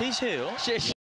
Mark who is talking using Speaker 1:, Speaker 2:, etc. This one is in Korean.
Speaker 1: 셋이에요.
Speaker 2: 셰시